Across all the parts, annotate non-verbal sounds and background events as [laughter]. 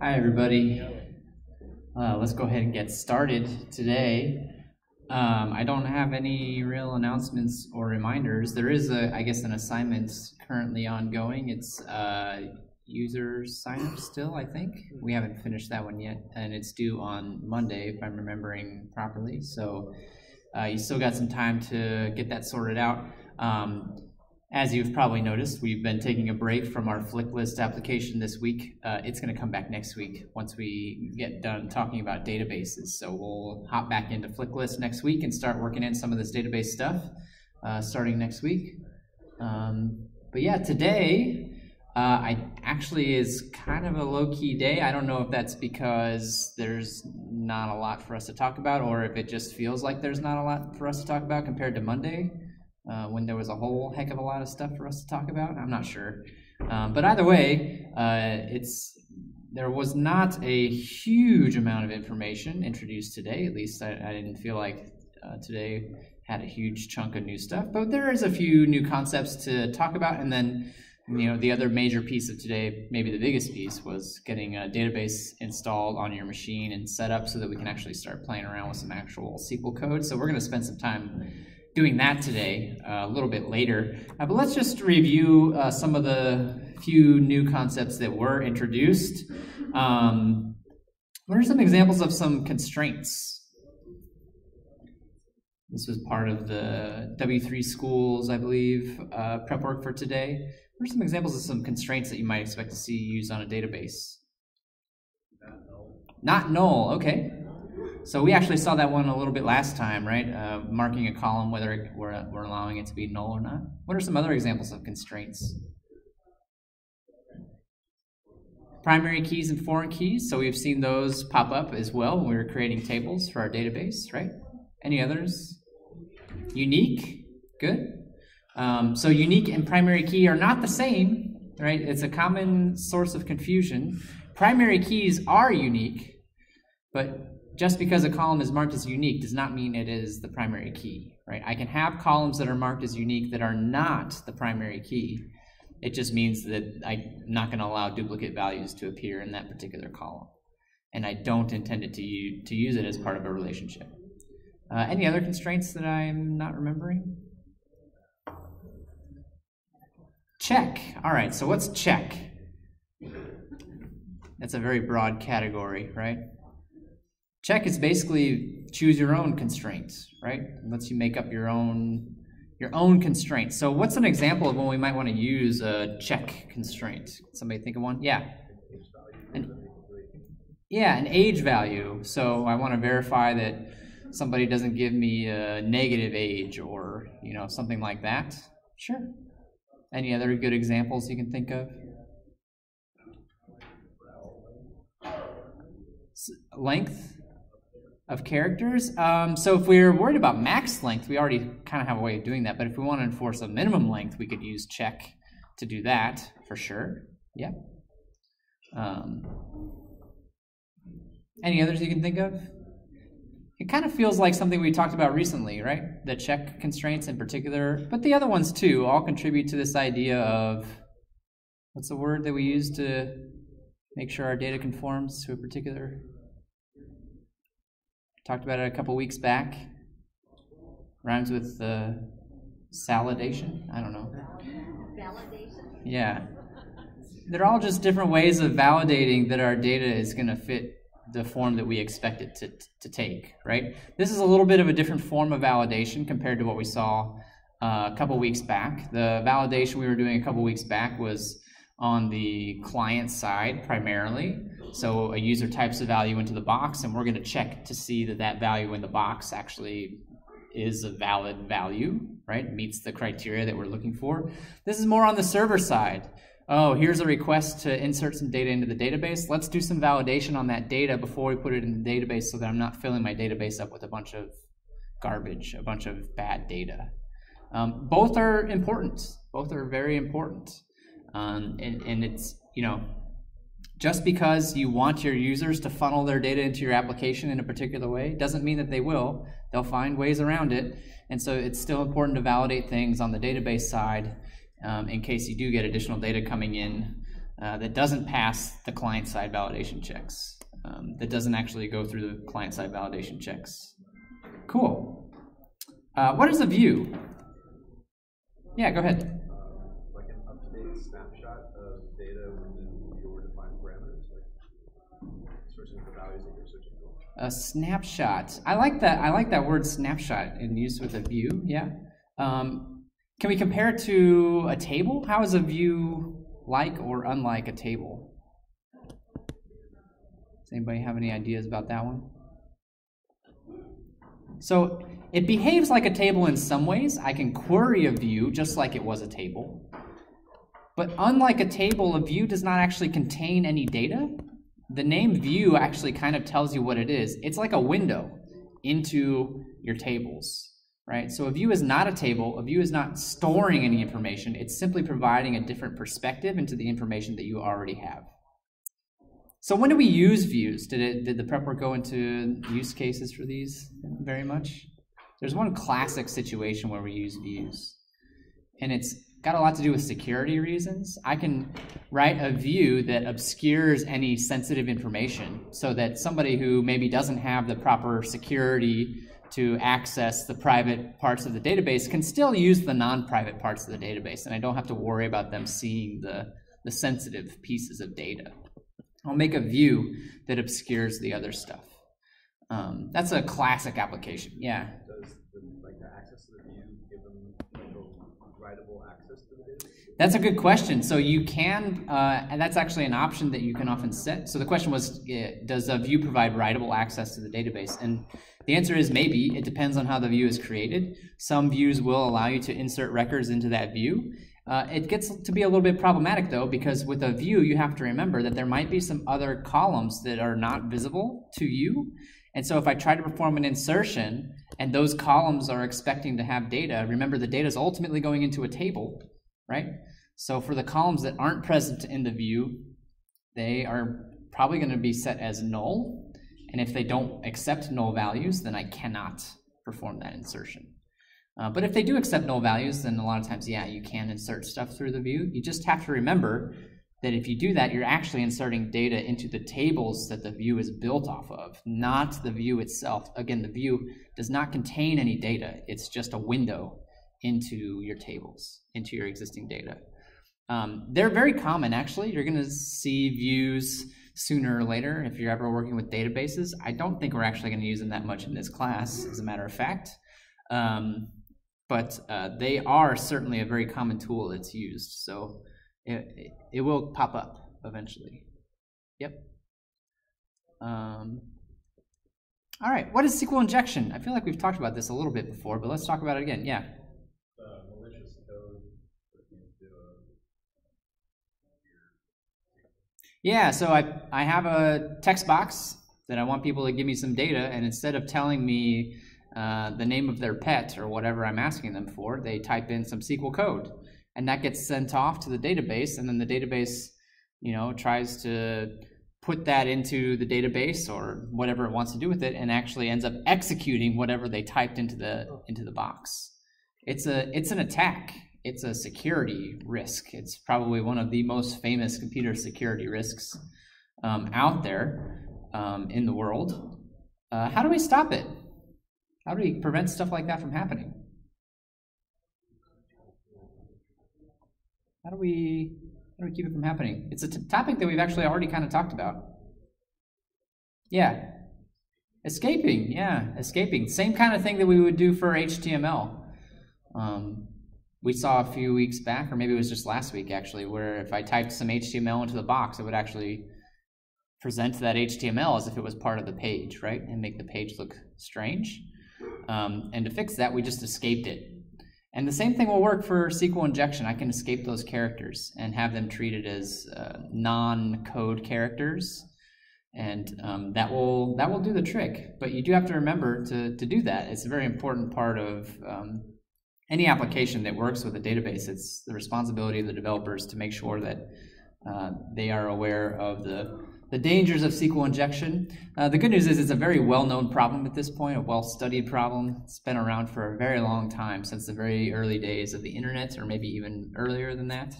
Hi, everybody. Uh, let's go ahead and get started today. Um, I don't have any real announcements or reminders. There is, a, I guess, an assignment currently ongoing. It's uh, user sign up still, I think. We haven't finished that one yet, and it's due on Monday, if I'm remembering properly. So uh, you still got some time to get that sorted out. Um, as you've probably noticed, we've been taking a break from our FlickList application this week. Uh, it's going to come back next week once we get done talking about databases. So we'll hop back into FlickList next week and start working in some of this database stuff uh, starting next week. Um, but yeah, today uh, I actually is kind of a low key day. I don't know if that's because there's not a lot for us to talk about or if it just feels like there's not a lot for us to talk about compared to Monday uh, when there was a whole heck of a lot of stuff for us to talk about. I'm not sure. Um, but either way, uh, it's there was not a huge amount of information introduced today. At least I, I didn't feel like uh, today had a huge chunk of new stuff. But there is a few new concepts to talk about, and then you know the other major piece of today, maybe the biggest piece, was getting a database installed on your machine and set up so that we can actually start playing around with some actual SQL code. So we're going to spend some time doing that today uh, a little bit later. Uh, but let's just review uh, some of the few new concepts that were introduced. Um, what are some examples of some constraints? This was part of the W3Schools, I believe, uh, prep work for today. What are some examples of some constraints that you might expect to see used on a database? Not null. Not null, okay. So we actually saw that one a little bit last time, right? Uh, marking a column, whether we're, we're allowing it to be null or not. What are some other examples of constraints? Primary keys and foreign keys. So we've seen those pop up as well when we were creating tables for our database, right? Any others? Unique, good. Um, so unique and primary key are not the same, right? It's a common source of confusion. Primary keys are unique, but just because a column is marked as unique does not mean it is the primary key, right? I can have columns that are marked as unique that are not the primary key. It just means that I'm not going to allow duplicate values to appear in that particular column. And I don't intend it to, use, to use it as part of a relationship. Uh, any other constraints that I'm not remembering? Check. All right, so what's check? That's a very broad category, right? Check is basically choose your own constraints, right? It lets you make up your own your own constraints. So what's an example of when we might want to use a check constraint? Somebody think of one? Yeah. An, yeah, an age value. So I want to verify that somebody doesn't give me a negative age or, you know, something like that. Sure. Any other good examples you can think of? Length? Of characters. Um, so if we're worried about max length, we already kind of have a way of doing that. But if we want to enforce a minimum length, we could use check to do that for sure. Yeah. Um, any others you can think of? It kind of feels like something we talked about recently, right? The check constraints in particular, but the other ones too all contribute to this idea of what's the word that we use to make sure our data conforms to a particular Talked about it a couple weeks back. Rhymes with uh, salidation. I don't know. Validation. Yeah. They're all just different ways of validating that our data is going to fit the form that we expect it to, to take, right? This is a little bit of a different form of validation compared to what we saw uh, a couple weeks back. The validation we were doing a couple weeks back was on the client side primarily. So a user types a value into the box, and we're going to check to see that that value in the box actually is a valid value, right? Meets the criteria that we're looking for. This is more on the server side. Oh, here's a request to insert some data into the database. Let's do some validation on that data before we put it in the database so that I'm not filling my database up with a bunch of garbage, a bunch of bad data. Um, both are important. Both are very important. Um, and, and it's, you know, just because you want your users to funnel their data into your application in a particular way doesn't mean that they will. They'll find ways around it. And so it's still important to validate things on the database side um, in case you do get additional data coming in uh, that doesn't pass the client-side validation checks, um, that doesn't actually go through the client-side validation checks. Cool. Uh, what is a view? Yeah, go ahead. Uh, like an up-to-date snapshot of data within your defined parameters, like searching for values that you're searching for. A snapshot. I like that. I like that word snapshot in use with a view. Yeah. Um, can we compare it to a table? How is a view like or unlike a table? Does anybody have any ideas about that one? So it behaves like a table in some ways. I can query a view just like it was a table. But unlike a table, a view does not actually contain any data. The name view actually kind of tells you what it is. It's like a window into your tables, right? So a view is not a table. A view is not storing any information. It's simply providing a different perspective into the information that you already have. So when do we use views? Did it did the prep work go into use cases for these very much? There's one classic situation where we use views, and it's got a lot to do with security reasons. I can write a view that obscures any sensitive information so that somebody who maybe doesn't have the proper security to access the private parts of the database can still use the non-private parts of the database, and I don't have to worry about them seeing the, the sensitive pieces of data. I'll make a view that obscures the other stuff. Um, that's a classic application. Yeah. Does the, like the access to the view give them like access to the? That's a good question. So you can, uh, and that's actually an option that you can often set. So the question was, uh, does a view provide writable access to the database? And the answer is maybe. It depends on how the view is created. Some views will allow you to insert records into that view. Uh, it gets to be a little bit problematic though, because with a view, you have to remember that there might be some other columns that are not visible to you. And so if I try to perform an insertion and those columns are expecting to have data, remember the data is ultimately going into a table, right? So for the columns that aren't present in the view, they are probably going to be set as null. And if they don't accept null values, then I cannot perform that insertion. Uh, but if they do accept null values, then a lot of times, yeah, you can insert stuff through the view. You just have to remember that if you do that, you're actually inserting data into the tables that the view is built off of, not the view itself. Again, the view does not contain any data. It's just a window into your tables, into your existing data. Um, they're very common, actually. You're going to see views sooner or later if you're ever working with databases. I don't think we're actually going to use them that much in this class, as a matter of fact. Um, but uh, they are certainly a very common tool that's used. So it, it will pop up eventually. Yep. Um, all right, what is SQL injection? I feel like we've talked about this a little bit before, but let's talk about it again. Yeah. Uh, malicious code Yeah, so I, I have a text box that I want people to give me some data, and instead of telling me uh, the name of their pet or whatever I'm asking them for, they type in some SQL code, and that gets sent off to the database, and then the database, you know, tries to put that into the database or whatever it wants to do with it, and actually ends up executing whatever they typed into the into the box. It's a it's an attack. It's a security risk. It's probably one of the most famous computer security risks um, out there um, in the world. Uh, how do we stop it? How do we prevent stuff like that from happening? How do we how do we keep it from happening? It's a t- topic that we've actually already kind of talked about. Yeah. Escaping, yeah, escaping. Same kind of thing that we would do for HTML. Um, we saw a few weeks back, or maybe it was just last week actually, where if I typed some HTML into the box, it would actually present that HTML as if it was part of the page, right? And make the page look strange. Um, and to fix that, we just escaped it. And the same thing will work for SQL injection. I can escape those characters and have them treated as uh, non-code characters, and um, that will that will do the trick. But you do have to remember to to do that. It's a very important part of um, any application that works with a database. It's the responsibility of the developers to make sure that uh, they are aware of the the dangers of SQL injection. Uh, the good news is it's a very well-known problem at this point, a well-studied problem. It's been around for a very long time, since the very early days of the internet, or maybe even earlier than that.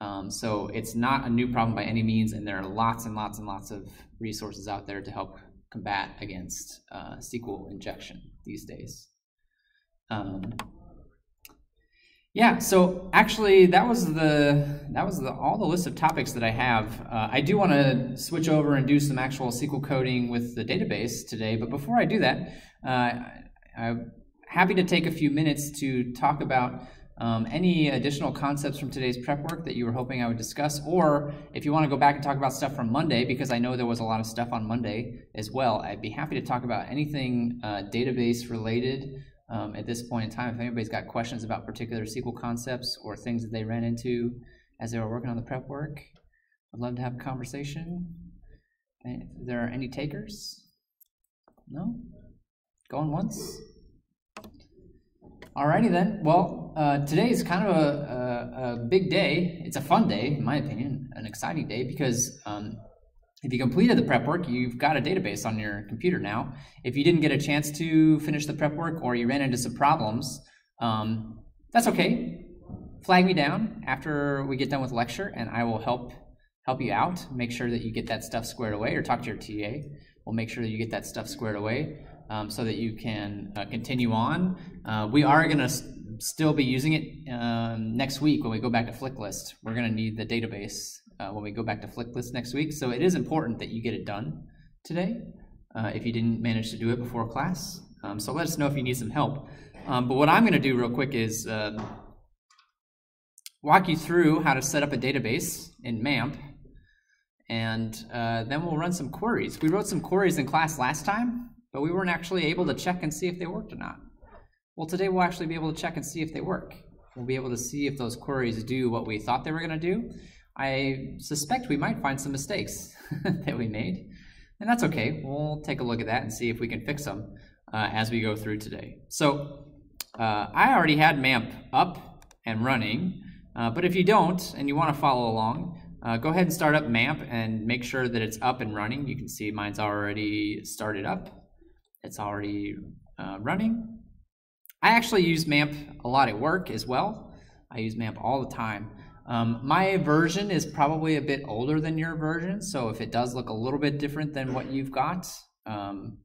Um, so it's not a new problem by any means, and there are lots and lots and lots of resources out there to help combat against uh, SQL injection these days. Um, yeah, so actually that was the that was the, all the list of topics that I have. Uh, I do want to switch over and do some actual SQL coding with the database today, but before I do that, uh, I'm happy to take a few minutes to talk about um, any additional concepts from today's prep work that you were hoping I would discuss, or if you want to go back and talk about stuff from Monday, because I know there was a lot of stuff on Monday as well, I'd be happy to talk about anything uh, database related um, at this point in time. If anybody's got questions about particular SQL concepts or things that they ran into as they were working on the prep work, I'd love to have a conversation. If there are any takers? No? Going once? Alrighty then. Well, uh, today is kind of a, a, a, big day. It's a fun day, in my opinion, an exciting day because um, if you completed the prep work, you've got a database on your computer now. If you didn't get a chance to finish the prep work or you ran into some problems, um, that's okay. Flag me down after we get done with lecture, and I will help help you out. Make sure that you get that stuff squared away, or talk to your TA. We'll make sure that you get that stuff squared away um, so that you can uh, continue on. Uh, we are going to still be using it um, next week when we go back to FlickList. We're going to need the database uh, when we go back to FlickList next week. So it is important that you get it done today uh, if you didn't manage to do it before class. Um, so let us know if you need some help. Um, but what I'm going to do real quick is um, walk you through how to set up a database in MAMP and uh, then we'll run some queries. We wrote some queries in class last time, but we weren't actually able to check and see if they worked or not. Well, today we'll actually be able to check and see if they work. We'll be able to see if those queries do what we thought they were going to do. I suspect we might find some mistakes [laughs] that we made, and that's okay. We'll take a look at that and see if we can fix them uh, as we go through today. So uh, I already had MAMP up and running, uh, but if you don't and you want to follow along, uh, go ahead and start up MAMP and make sure that it's up and running. You can see mine's already started up. It's already uh, running. I actually use MAMP a lot at work as well. I use MAMP all the time. Um, my version is probably a bit older than your version, so if it does look a little bit different than what you've got, um,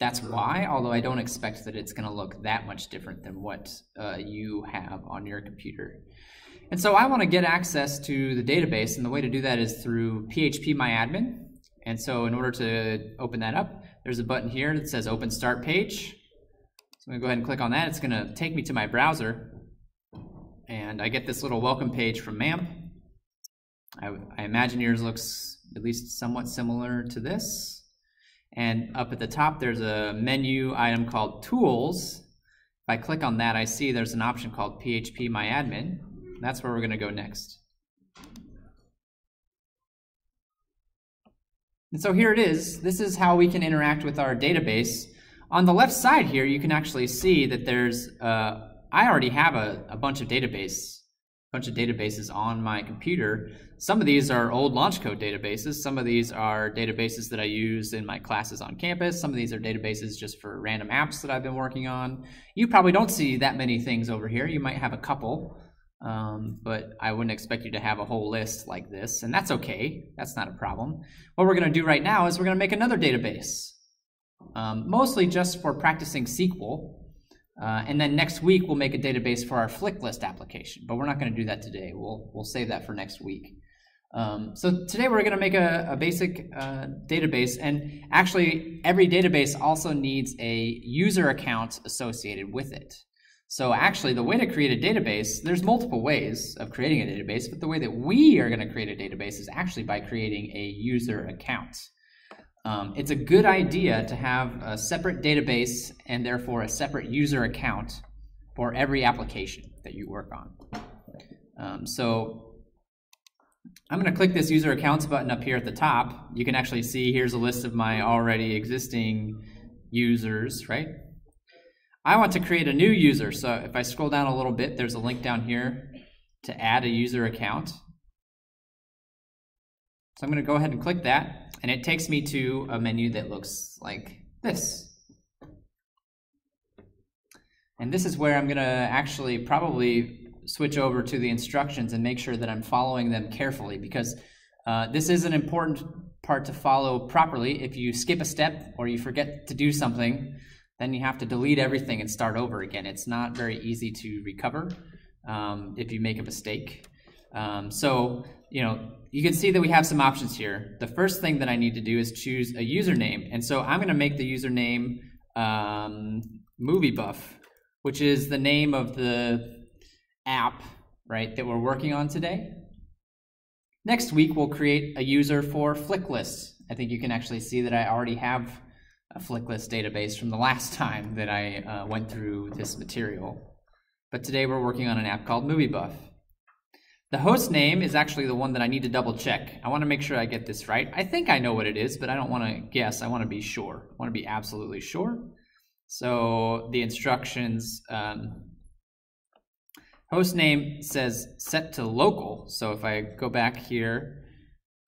that's why, although I don't expect that it's going to look that much different than what uh, you have on your computer. And so I want to get access to the database, and the way to do that is through PHP phpMyAdmin. And so in order to open that up, there's a button here that says Open Start Page. So I'm going to go ahead and click on that. It's going to take me to my browser. And I get this little welcome page from MAMP. I, I imagine yours looks at least somewhat similar to this. And up at the top, there's a menu item called Tools. If I click on that, I see there's an option called phpMyAdmin. That's where we're going to go next. And so here it is. This is how we can interact with our database. On the left side here, you can actually see that there's, uh, I already have a, a bunch of database, bunch of databases on my computer. Some of these are old LaunchCode databases. Some of these are databases that I use in my classes on campus. Some of these are databases just for random apps that I've been working on. You probably don't see that many things over here. You might have a couple. Um, but I wouldn't expect you to have a whole list like this, and that's okay. That's not a problem. What we're going to do right now is we're going to make another database, um, mostly just for practicing SQL. Uh, and then next week we'll make a database for our FlickList application, but we're not going to do that today. We'll we'll save that for next week. Um, so today we're going to make a, a basic uh, database, and actually every database also needs a user account associated with it. So actually, the way to create a database, there's multiple ways of creating a database, but the way that we are going to create a database is actually by creating a user account. Um, it's a good idea to have a separate database and therefore a separate user account for every application that you work on. Um, so I'm going to click this user accounts button up here at the top. You can actually see here's a list of my already existing users, right? I want to create a new user. So if I scroll down a little bit, there's a link down here to add a user account. I'm going to go ahead and click that, and it takes me to a menu that looks like this. And this is where I'm going to actually probably switch over to the instructions and make sure that I'm following them carefully because uh, this is an important part to follow properly. If you skip a step or you forget to do something, then you have to delete everything and start over again. It's not very easy to recover um, if you make a mistake. Um, so, you know, you can see that we have some options here. The first thing that I need to do is choose a username. And so I'm going to make the username um, Movie Buff, which is the name of the app, right, that we're working on today. Next week, we'll create a user for FlickList. I think you can actually see that I already have a FlickList database from the last time that I uh, went through this material. But today we're working on an app called MovieBuff. The host name is actually the one that I need to double check. I want to make sure I get this right. I think I know what it is, but I don't want to guess. I want to be sure. I want to be absolutely sure. So the instructions, um, host name says set to local. So if I go back here,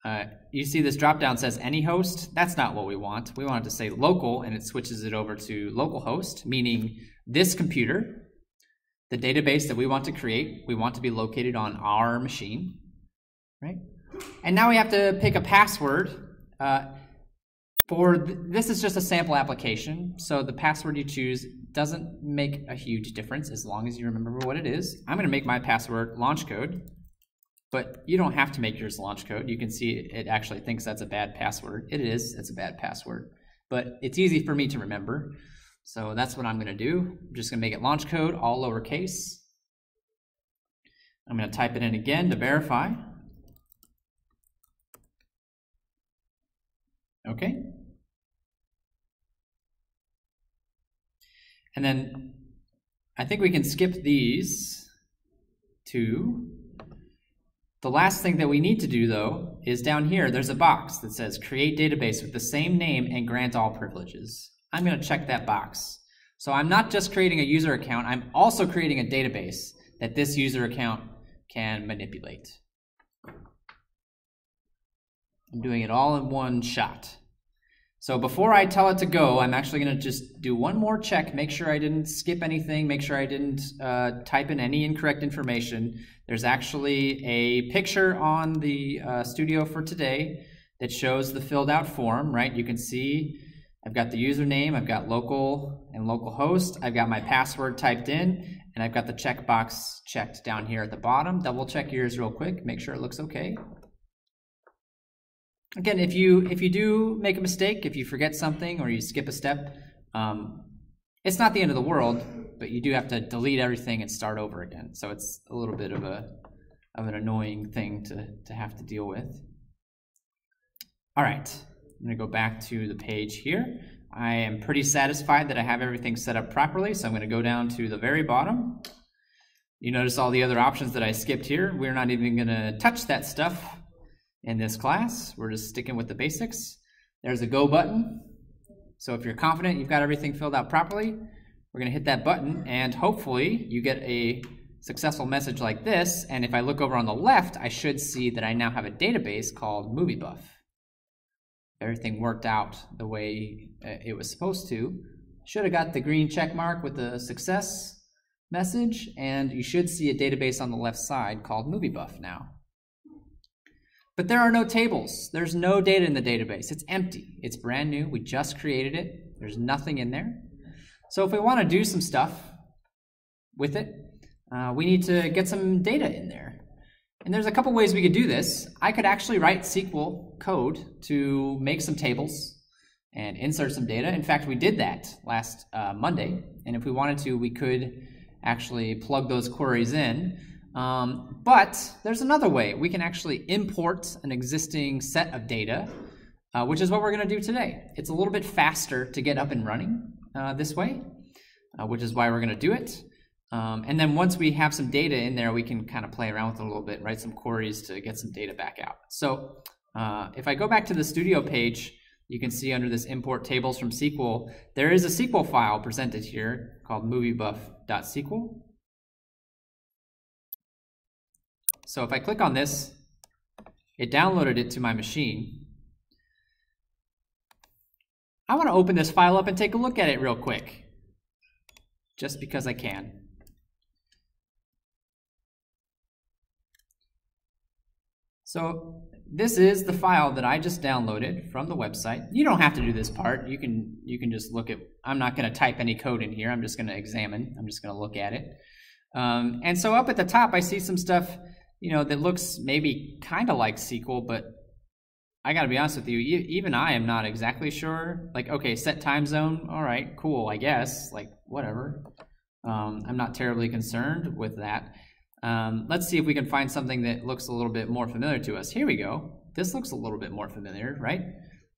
uh, you see this drop down says any host. That's not what we want. We want it to say local and it switches it over to localhost, meaning this computer the database that we want to create, we want to be located on our machine, right? And now we have to pick a password. Uh, for th this is just a sample application, so the password you choose doesn't make a huge difference as long as you remember what it is. I'm going to make my password launch code, but you don't have to make yours launch code. You can see it actually thinks that's a bad password. It is. It's a bad password, but it's easy for me to remember. So that's what I'm going to do. I'm just going to make it launch code, all lowercase. I'm going to type it in again to verify. Okay. And then I think we can skip these to the last thing that we need to do though is down here there's a box that says create database with the same name and grant all privileges. I'm going to check that box. So I'm not just creating a user account, I'm also creating a database that this user account can manipulate. I'm doing it all in one shot. So before I tell it to go, I'm actually going to just do one more check, make sure I didn't skip anything, make sure I didn't uh, type in any incorrect information. There's actually a picture on the uh, studio for today that shows the filled out form, right? You can see I've got the username, I've got local and localhost, I've got my password typed in, and I've got the checkbox checked down here at the bottom. Double check yours real quick, make sure it looks okay. Again, if you if you do make a mistake, if you forget something or you skip a step, um, it's not the end of the world, but you do have to delete everything and start over again. So it's a little bit of a of an annoying thing to, to have to deal with. All right. I'm going to go back to the page here. I am pretty satisfied that I have everything set up properly, so I'm going to go down to the very bottom. You notice all the other options that I skipped here. We're not even going to touch that stuff in this class. We're just sticking with the basics. There's a go button. So if you're confident you've got everything filled out properly, we're going to hit that button, and hopefully you get a successful message like this. And if I look over on the left, I should see that I now have a database called MovieBuff everything worked out the way uh, it was supposed to. Should have got the green check mark with the success message, and you should see a database on the left side called MovieBuff now. But there are no tables. There's no data in the database. It's empty. It's brand new. We just created it. There's nothing in there. So if we want to do some stuff with it, uh, we need to get some data in there. And there's a couple ways we could do this. I could actually write SQL code to make some tables and insert some data. In fact, we did that last uh, Monday. And if we wanted to, we could actually plug those queries in. Um, but there's another way. We can actually import an existing set of data, uh, which is what we're going to do today. It's a little bit faster to get up and running uh, this way, uh, which is why we're going to do it. Um, and then once we have some data in there, we can kind of play around with it a little bit, write some queries to get some data back out. So uh, if I go back to the studio page, you can see under this import tables from SQL, there is a SQL file presented here called moviebuff.sql. So if I click on this, it downloaded it to my machine. I want to open this file up and take a look at it real quick, just because I can. So this is the file that I just downloaded from the website. You don't have to do this part. You can you can just look at. I'm not going to type any code in here. I'm just going to examine. I'm just going to look at it. Um, and so up at the top, I see some stuff, you know, that looks maybe kind of like SQL, but I got to be honest with you, even I am not exactly sure. Like, okay, set time zone. All right, cool, I guess. Like, whatever. Um, I'm not terribly concerned with that. Um, let's see if we can find something that looks a little bit more familiar to us. Here we go. This looks a little bit more familiar, right?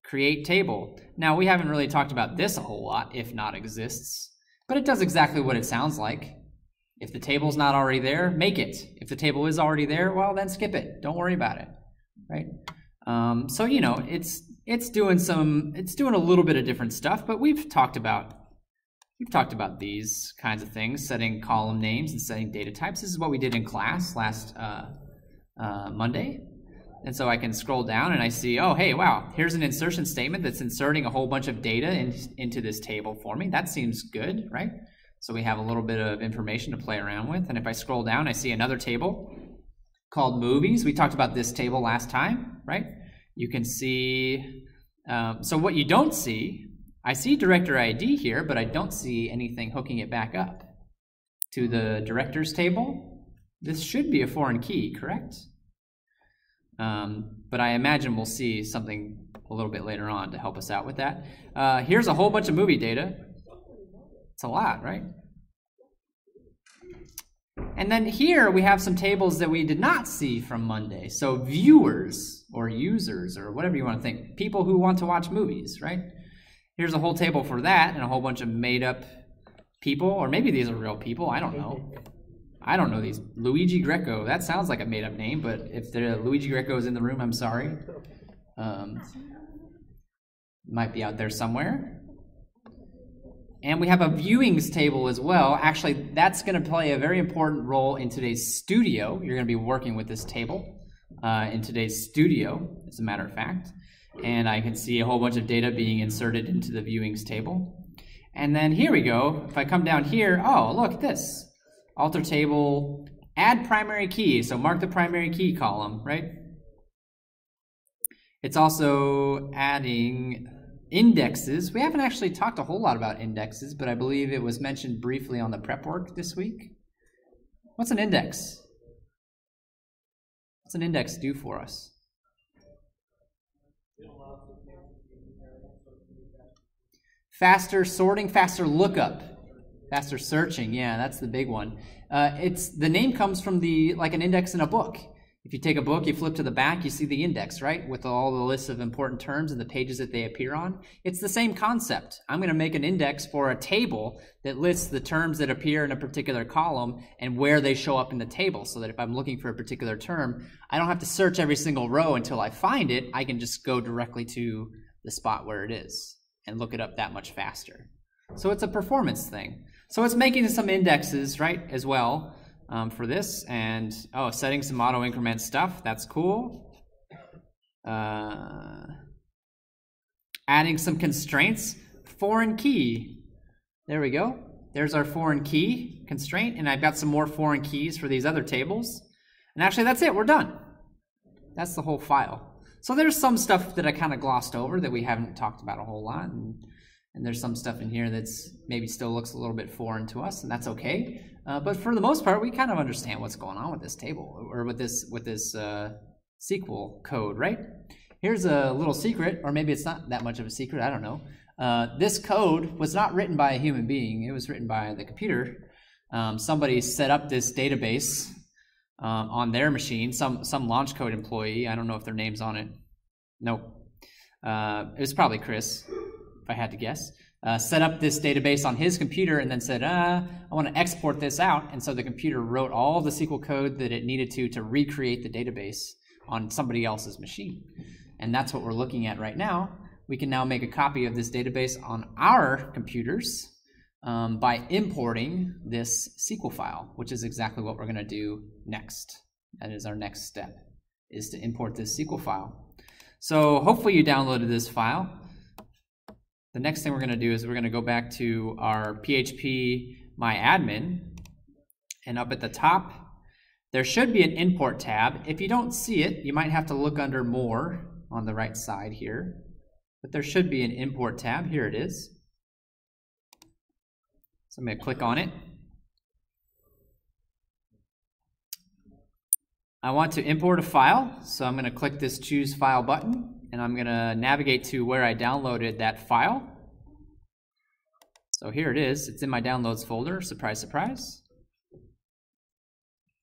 Create table. Now, we haven't really talked about this a whole lot, if not exists, but it does exactly what it sounds like. If the table's not already there, make it. If the table is already there, well, then skip it. Don't worry about it, right? Um, so you know, it's it's doing some, it's doing a little bit of different stuff, but we've talked about we've talked about these kinds of things, setting column names and setting data types. This is what we did in class last uh, uh, Monday. And so I can scroll down and I see, oh, hey, wow, here's an insertion statement that's inserting a whole bunch of data in, into this table for me. That seems good, right? So we have a little bit of information to play around with. And if I scroll down, I see another table called movies. We talked about this table last time, right? You can see, um, so what you don't see, I see director ID here, but I don't see anything hooking it back up to the directors table. This should be a foreign key, correct? Um, but I imagine we'll see something a little bit later on to help us out with that. Uh, here's a whole bunch of movie data. It's a lot, right? And then here we have some tables that we did not see from Monday. So viewers or users or whatever you want to think, people who want to watch movies, right? Here's a whole table for that and a whole bunch of made up people, or maybe these are real people, I don't know. I don't know these. Luigi Greco, that sounds like a made up name, but if the Luigi Greco is in the room, I'm sorry. Um, might be out there somewhere. And we have a viewings table as well. Actually, that's going to play a very important role in today's studio. You're going to be working with this table uh, in today's studio, as a matter of fact. And I can see a whole bunch of data being inserted into the viewings table. And then here we go. If I come down here, oh, look at this. Alter table, add primary key. So mark the primary key column, right? It's also adding Indexes. We haven't actually talked a whole lot about indexes, but I believe it was mentioned briefly on the prep work this week. What's an index? What's an index do for us? Faster sorting, faster lookup, faster searching. Yeah, that's the big one. Uh, it's the name comes from the like an index in a book. If you take a book, you flip to the back, you see the index, right? With all the lists of important terms and the pages that they appear on. It's the same concept. I'm going to make an index for a table that lists the terms that appear in a particular column and where they show up in the table so that if I'm looking for a particular term, I don't have to search every single row until I find it. I can just go directly to the spot where it is and look it up that much faster. So it's a performance thing. So it's making some indexes, right, as well um, for this. And, oh, setting some auto increment stuff. That's cool. Uh, adding some constraints. Foreign key. There we go. There's our foreign key constraint. And I've got some more foreign keys for these other tables. And actually, that's it. We're done. That's the whole file. So there's some stuff that I kind of glossed over that we haven't talked about a whole lot. And, and there's some stuff in here that's maybe still looks a little bit foreign to us, and that's okay. Uh, but for the most part, we kind of understand what's going on with this table or with this with this uh, SQL code, right? Here's a little secret, or maybe it's not that much of a secret. I don't know. Uh, this code was not written by a human being; it was written by the computer. Um, somebody set up this database um, on their machine. Some some LaunchCode employee. I don't know if their name's on it. Nope. Uh, it was probably Chris, if I had to guess uh, set up this database on his computer and then said, uh, I want to export this out. And so the computer wrote all the SQL code that it needed to to recreate the database on somebody else's machine. And that's what we're looking at right now. We can now make a copy of this database on our computers um, by importing this SQL file, which is exactly what we're going to do next. That is our next step, is to import this SQL file. So hopefully you downloaded this file the next thing we're going to do is we're going to go back to our PHP my admin, and up at the top there should be an import tab. If you don't see it, you might have to look under more on the right side here. But there should be an import tab. Here it is. So I'm going to click on it. I want to import a file, so I'm going to click this choose file button, and I'm going to navigate to where I downloaded that file. So here it is. It's in my downloads folder. Surprise, surprise.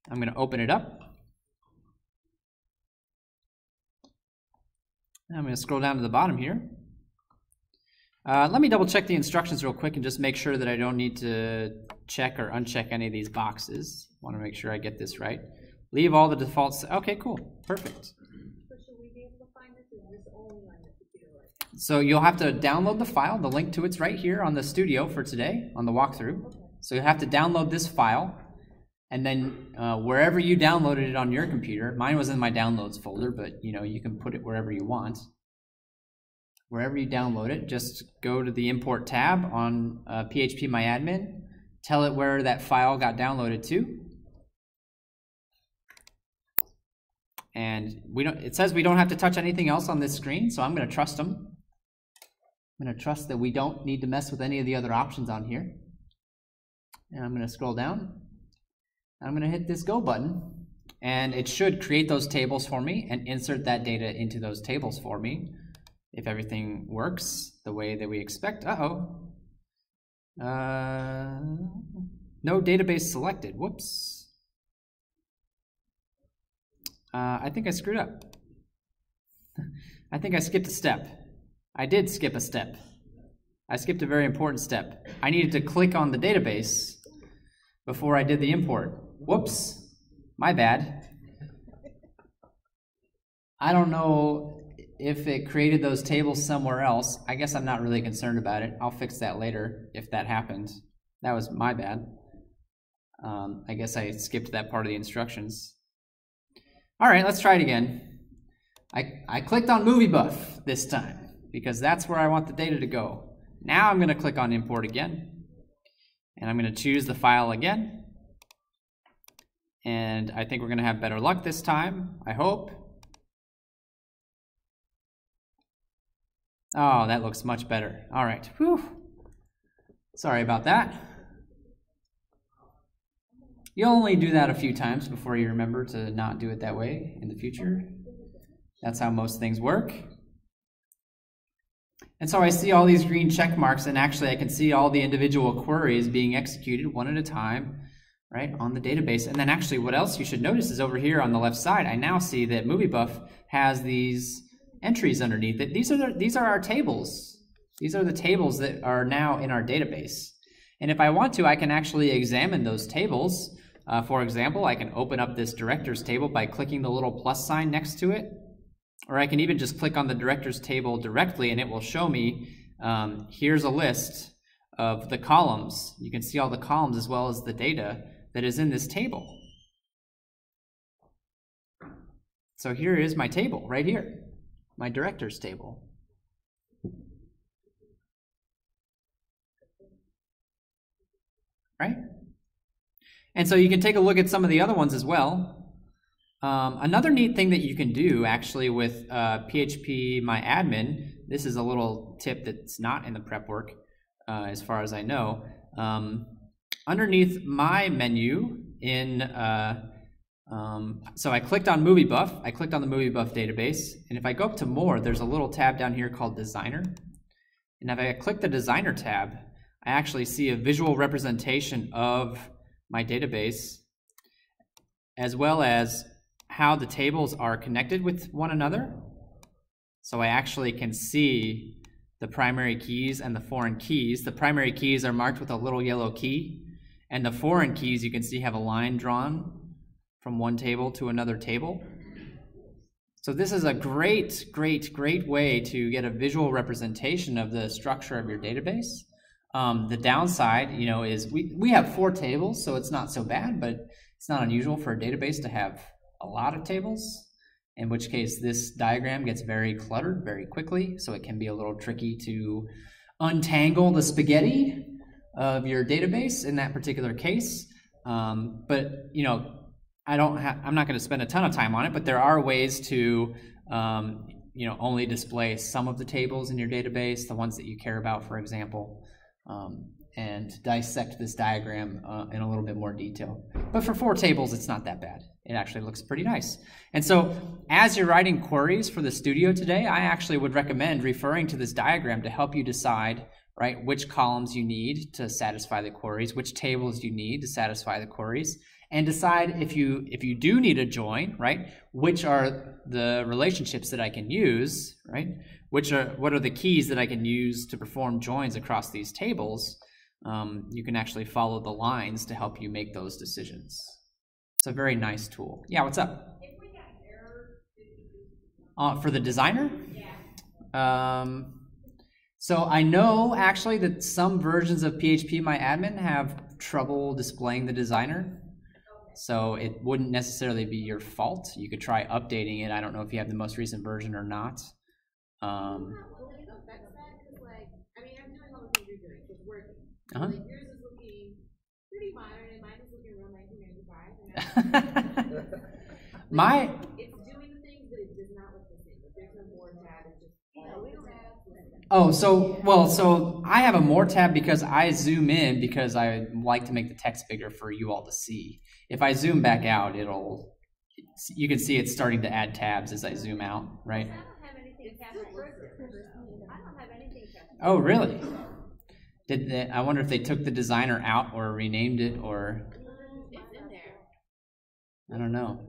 I'm going to open it up. I'm going to scroll down to the bottom here. Uh, let me double check the instructions real quick and just make sure that I don't need to check or uncheck any of these boxes. want to make sure I get this right. Leave all the defaults. Okay, cool. Perfect. So you'll have to download the file. The link to it's right here on the studio for today on the walkthrough. So you have to download this file. And then uh, wherever you downloaded it on your computer, mine was in my downloads folder, but you know you can put it wherever you want. Wherever you download it, just go to the import tab on uh, phpMyAdmin, tell it where that file got downloaded to, and we don't. It says we don't have to touch anything else on this screen, so I'm going to trust them. I'm going to trust that we don't need to mess with any of the other options on here. And I'm going to scroll down. I'm going to hit this go button and it should create those tables for me and insert that data into those tables for me if everything works the way that we expect. Uh-oh. Uh, no database selected. Whoops. Uh, I think I screwed up. [laughs] I think I skipped a step. I did skip a step. I skipped a very important step. I needed to click on the database before I did the import. Whoops, my bad. I don't know if it created those tables somewhere else. I guess I'm not really concerned about it. I'll fix that later if that happened. That was my bad. Um, I guess I skipped that part of the instructions. All right, let's try it again. I, I clicked on Movie Buff this time because that's where I want the data to go. Now I'm going to click on Import again, and I'm going to choose the file again. And I think we're going to have better luck this time, I hope. Oh, that looks much better. All right. Whew. Sorry about that. You'll only do that a few times before you remember to not do it that way in the future. That's how most things work. And so I see all these green check marks, and actually I can see all the individual queries being executed one at a time right, on the database. And then actually what else you should notice is over here on the left side, I now see that MovieBuff has these entries underneath it. These are, the, these are our tables. These are the tables that are now in our database. And if I want to, I can actually examine those tables. Uh, for example, I can open up this directors table by clicking the little plus sign next to it. Or I can even just click on the directors table directly and it will show me, um, here's a list of the columns. You can see all the columns as well as the data that is in this table. So here is my table right here, my director's table. Right? And so you can take a look at some of the other ones as well. Um, another neat thing that you can do actually with uh, phpMyAdmin, this is a little tip that's not in the prep work uh, as far as I know. Um, underneath my menu in, uh, um, so I clicked on Movie Buff, I clicked on the Movie Buff database, and if I go up to more, there's a little tab down here called Designer. And if I click the Designer tab, I actually see a visual representation of my database, as well as how the tables are connected with one another. So I actually can see the primary keys and the foreign keys. The primary keys are marked with a little yellow key, and the foreign keys you can see have a line drawn from one table to another table. So this is a great, great, great way to get a visual representation of the structure of your database. Um, the downside, you know, is we, we have four tables, so it's not so bad, but it's not unusual for a database to have a lot of tables, in which case this diagram gets very cluttered very quickly, so it can be a little tricky to untangle the spaghetti of your database in that particular case. Um, but you know, I don't have, I'm not going to spend a ton of time on it, but there are ways to, um, you know, only display some of the tables in your database, the ones that you care about, for example, um, and dissect this diagram uh, in a little bit more detail. But for four tables, it's not that bad. It actually looks pretty nice. And so as you're writing queries for the studio today, I actually would recommend referring to this diagram to help you decide right? Which columns you need to satisfy the queries, which tables you need to satisfy the queries, and decide if you if you do need a join, right? Which are the relationships that I can use, right? Which are what are the keys that I can use to perform joins across these tables? Um, you can actually follow the lines to help you make those decisions. It's a very nice tool. Yeah, what's up? Uh, for the designer? Yeah. Um, so I know actually that some versions of phpMyAdmin have trouble displaying the designer. So it wouldn't necessarily be your fault. You could try updating it. I don't know if you have the most recent version or not. Um, uh-huh. [laughs] My Oh, so well, so I have a more tab because I zoom in because I like to make the text bigger for you all to see. If I zoom back out, it'll you can see it's starting to add tabs as I zoom out, right? Oh, really? Did they, I wonder if they took the designer out or renamed it or I don't know.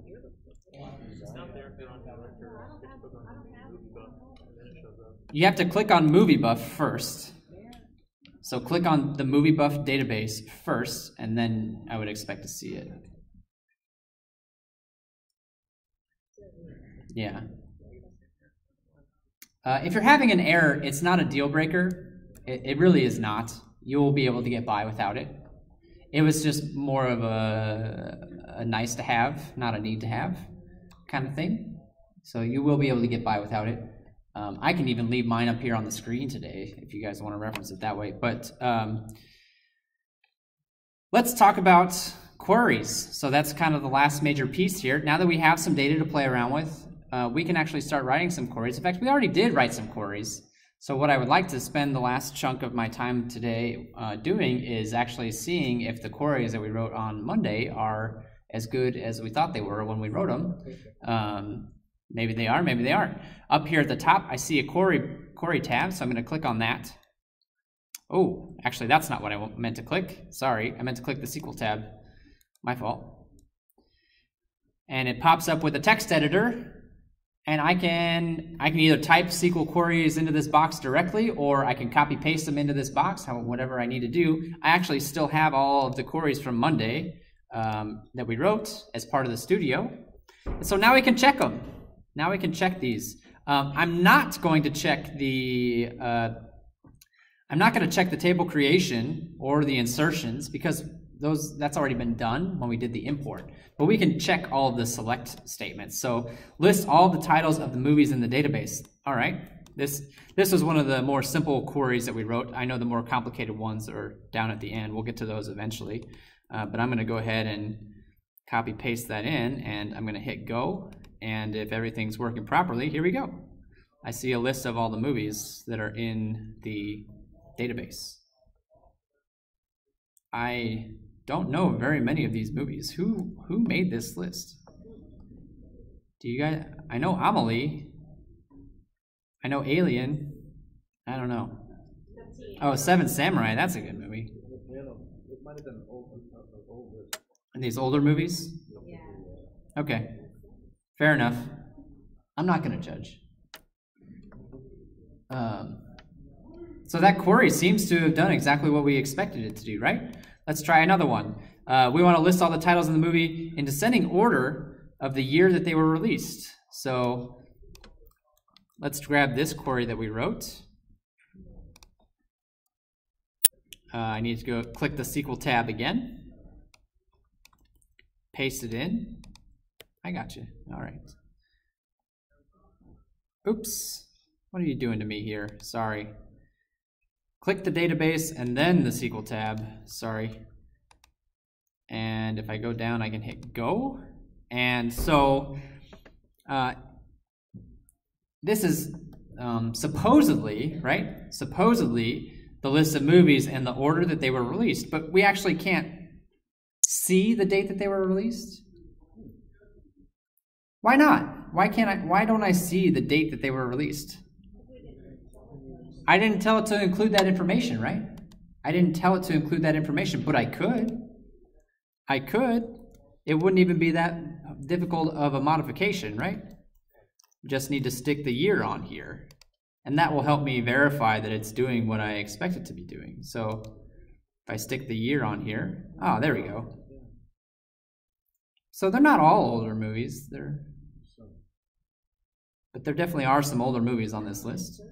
You have to click on Movie Buff first. So click on the Movie Buff database first, and then I would expect to see it. Yeah. Uh, if you're having an error, it's not a deal breaker. It, it really is not. You will be able to get by without it. It was just more of a, a nice to have, not a need to have kind of thing. So you will be able to get by without it. Um, I can even leave mine up here on the screen today if you guys want to reference it that way. But um, let's talk about queries. So that's kind of the last major piece here. Now that we have some data to play around with, uh, we can actually start writing some queries. In fact, we already did write some queries. So what I would like to spend the last chunk of my time today uh, doing is actually seeing if the queries that we wrote on Monday are as good as we thought they were when we wrote them. Um, Maybe they are, maybe they aren't. Up here at the top, I see a query, query tab, so I'm going to click on that. Oh, actually, that's not what I meant to click. Sorry, I meant to click the SQL tab. My fault. And it pops up with a text editor, and I can I can either type SQL queries into this box directly, or I can copy paste them into this box, whatever I need to do. I actually still have all of the queries from Monday um, that we wrote as part of the studio. And so now we can check them. Now we can check these. Um, I'm not going to check the uh, I'm not going to check the table creation or the insertions because those that's already been done when we did the import. But we can check all of the select statements. So list all the titles of the movies in the database. All right. This this was one of the more simple queries that we wrote. I know the more complicated ones are down at the end. We'll get to those eventually. Uh, but I'm going to go ahead and copy paste that in and I'm going to hit go and if everything's working properly, here we go. I see a list of all the movies that are in the database. I don't know very many of these movies. Who who made this list? Do you guys? I know Amelie. I know Alien. I don't know. Oh, Seven Samurai. That's a good movie. These older movies? Yeah. Okay. Fair enough. I'm not going to judge. Um, so that query seems to have done exactly what we expected it to do, right? Let's try another one. Uh, we want to list all the titles in the movie in descending order of the year that they were released. So let's grab this query that we wrote. Uh, I need to go click the SQL tab again, paste it in. I got you. All right. Oops. What are you doing to me here? Sorry. Click the database and then the SQL tab. Sorry. And if I go down, I can hit go. And so uh, this is um, supposedly, right? Supposedly the list of movies and the order that they were released, but we actually can't see the date that they were released. Why not? Why can't I? Why don't I see the date that they were released? I didn't tell it to include that information, right? I didn't tell it to include that information, but I could. I could. It wouldn't even be that difficult of a modification, right? Just need to stick the year on here. And that will help me verify that it's doing what I expect it to be doing. So if I stick the year on here, oh, there we go. So they're not all older movies. They're but there definitely are some older movies on this list.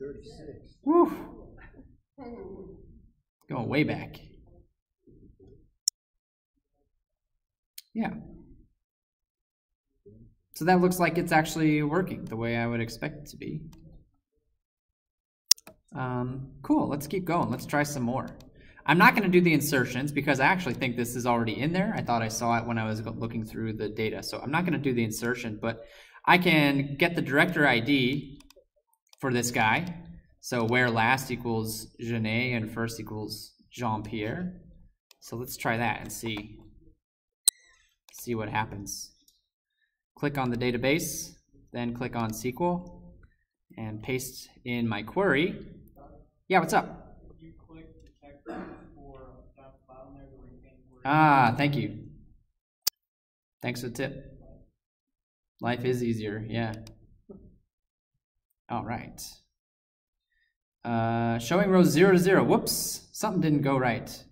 Woo! Going way back. Yeah. So that looks like it's actually working the way I would expect it to be. Um, cool, let's keep going. Let's try some more. I'm not going to do the insertions because I actually think this is already in there. I thought I saw it when I was looking through the data. So I'm not going to do the insertion, but I can get the director ID for this guy. So where last equals Jeunet and first equals Jean-Pierre. So let's try that and see, see what happens. Click on the database, then click on SQL and paste in my query. Yeah, what's up? Ah, thank you. Thanks for the tip. Life is easier, yeah. All right. Uh, showing rows 0 to 0. Whoops, something didn't go right.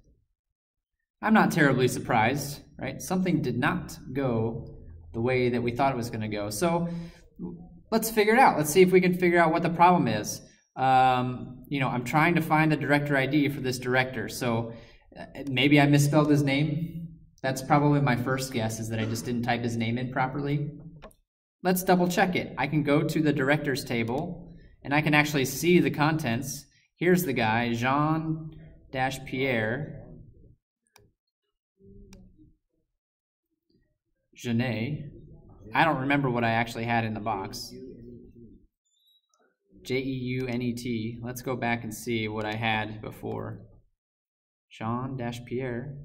I'm not terribly surprised, right? Something did not go the way that we thought it was going to go. So let's figure it out. Let's see if we can figure out what the problem is. Um, you know, I'm trying to find the director ID for this director. So Uh, maybe I misspelled his name. That's probably my first guess is that I just didn't type his name in properly. Let's double check it. I can go to the directors table and I can actually see the contents. Here's the guy, Jean-Pierre Jeunet. I don't remember what I actually had in the box. J-E-U-N-E-T. Let's go back and see what I had before. Jean-Pierre.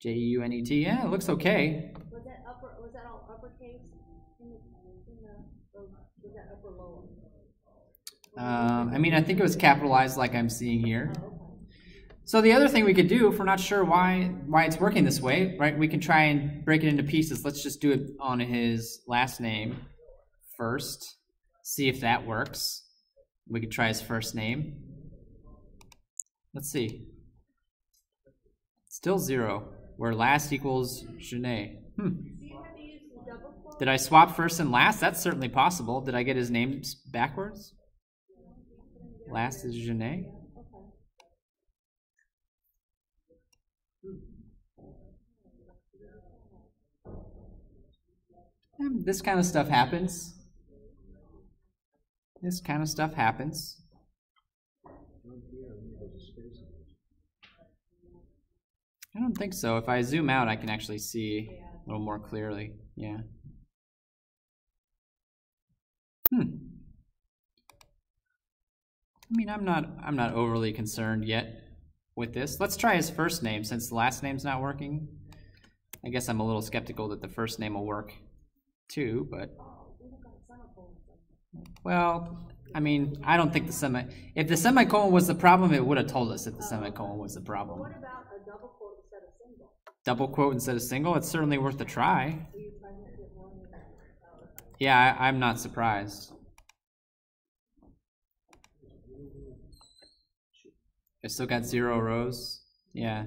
J-E-U-N-E-T. Yeah, it looks okay. Was that upper, was that all uppercase in the, in the, or was that upper lower? Um, I mean, I think it was capitalized like I'm seeing here. So the other thing we could do, if we're not sure why why it's working this way, right? We can try and break it into pieces. Let's just do it on his last name first. See if that works. We could try his first name. Let's see. Still zero, where last equals Jeunet. Hmm. Do you have to use the double quote? Did I swap first and last? That's certainly possible. Did I get his names backwards? Last is Jeunet. Okay. Um, This kind of stuff happens. This kind of stuff happens. I don't think so. If I zoom out, I can actually see a little more clearly. Yeah. Hmm. I mean, I'm not I'm not overly concerned yet with this. Let's try his first name since the last name's not working. I guess I'm a little skeptical that the first name will work too, but well, I mean, I don't think the semi if the semicolon was the problem, it would have told us that the semicolon was the problem. What about a double quote instead of single? Double quote instead of single, it's certainly worth a try. Yeah, I, I'm not surprised. I still got zero rows. Yeah.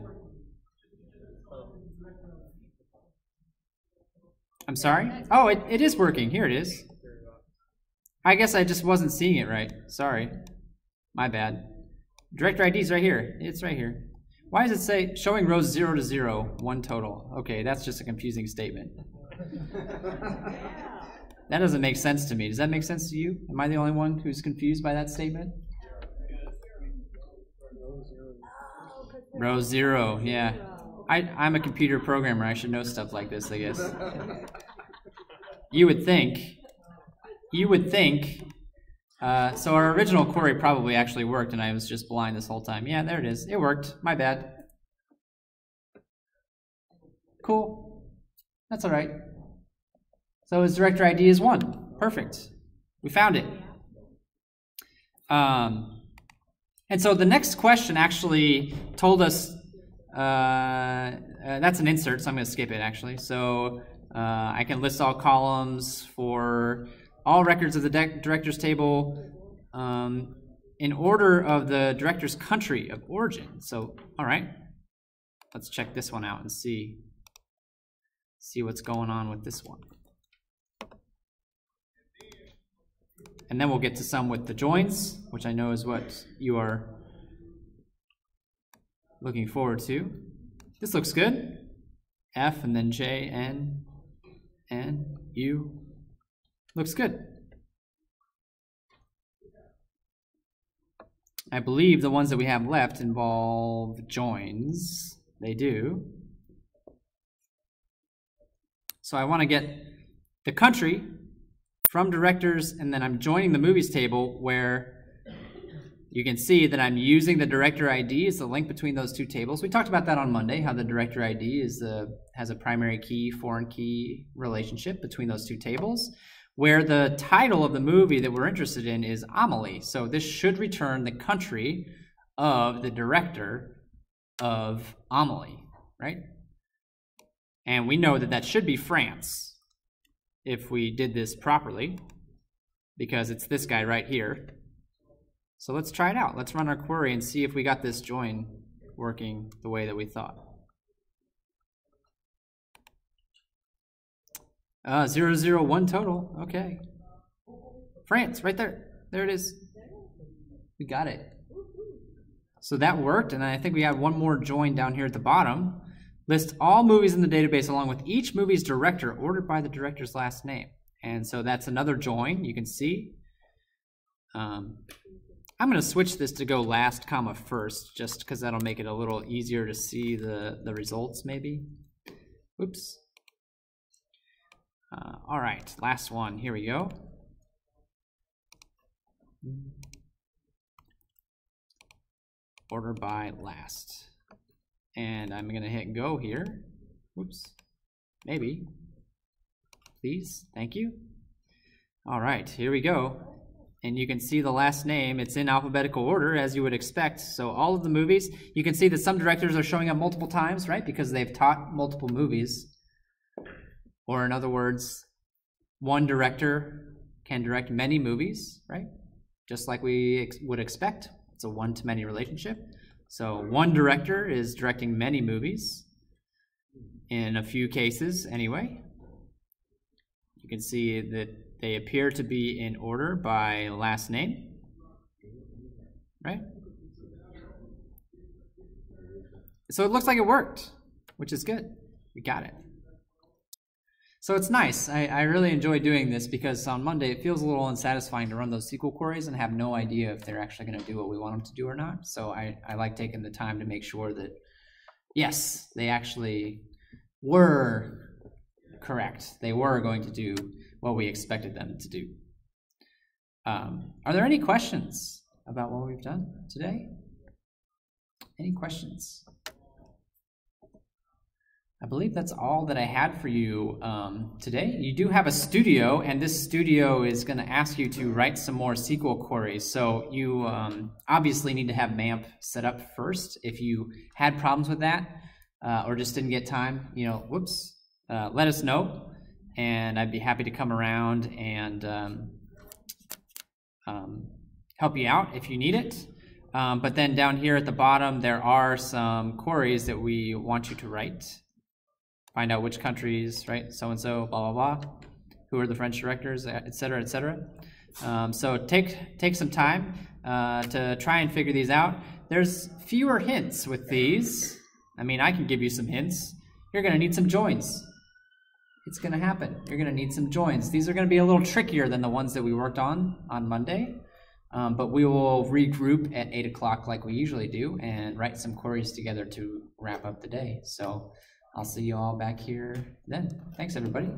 I'm sorry? Oh, it, it is working. Here it is. I guess I just wasn't seeing it right. Sorry. My bad. Director ID is right here. It's right here. Why does it say showing rows 0 to 0, one total? Okay, that's just a confusing statement. [laughs] That doesn't make sense to me. Does that make sense to you? Am I the only one who's confused by that statement? Row zero, yeah. I, I'm a computer programmer. I should know stuff like this, I guess. [laughs] You would think. You would think. Uh, so our original query probably actually worked, and I was just blind this whole time. Yeah, there it is. It worked. My bad. Cool. That's all right. So his director ID is one. Perfect. We found it. Um, and so the next question actually told us uh, uh, that's an insert, so I'm going to skip it actually. So uh, I can list all columns for all records of the director's table um, in order of the director's country of origin. So, all right, let's check this one out and see see what's going on with this one. And then we'll get to some with the joins, which I know is what you are looking forward to. This looks good. F and then J, N, N, U. Looks good. I believe the ones that we have left involve joins. They do. So I want to get the country from directors, and then I'm joining the movies table where you can see that I'm using the director ID as the link between those two tables. We talked about that on Monday, how the director ID is the, has a primary key, foreign key relationship between those two tables, where the title of the movie that we're interested in is Amelie. So this should return the country of the director of Amelie, right? And we know that that should be France if we did this properly, because it's this guy right here. So let's try it out. Let's run our query and see if we got this join working the way that we thought. Uh, zero, zero, one total. Okay. France, right there. There it is. We got it. So that worked, and I think we have one more join down here at the bottom. List all movies in the database along with each movie's director ordered by the director's last name. And so that's another join you can see. Um, I'm going to switch this to go last comma first just because that'll make it a little easier to see the, the results maybe. Oops. Uh, all right, last one. Here we go. Order by last. And I'm going to hit go here. Oops. Maybe. Please. Thank you. All right, here we go. And you can see the last name. It's in alphabetical order, as you would expect. So all of the movies, you can see that some directors are showing up multiple times, right? Because they've taught multiple movies. Or in other words, one director can direct many movies, right? Just like we ex would expect. It's a one-to-many relationship. So one director is directing many movies, in a few cases anyway. You can see that they appear to be in order by last name, right? So it looks like it worked, which is good. We got it. So it's nice. I, I really enjoy doing this because on Monday it feels a little unsatisfying to run those SQL queries and have no idea if they're actually going to do what we want them to do or not. So I, I like taking the time to make sure that, yes, they actually were correct. They were going to do what we expected them to do. Um, are there any questions about what we've done today? Any questions? I believe that's all that I had for you um, today. You do have a studio, and this studio is going to ask you to write some more SQL queries. So you um, obviously need to have MAMP set up first. If you had problems with that uh, or just didn't get time, you know, whoops, uh, let us know, and I'd be happy to come around and um, um help you out if you need it. Um, but then down here at the bottom, there are some queries that we want you to write find out which countries, right, so and so, blah blah blah, who are the French directors, et cetera, et cetera. Um, so take take some time uh, to try and figure these out. There's fewer hints with these. I mean, I can give you some hints. You're going to need some joins. It's going to happen. You're going to need some joins. These are going to be a little trickier than the ones that we worked on on Monday. Um, but we will regroup at 8 o'clock like we usually do and write some queries together to wrap up the day. So I'll see you all back here then. Thanks, everybody.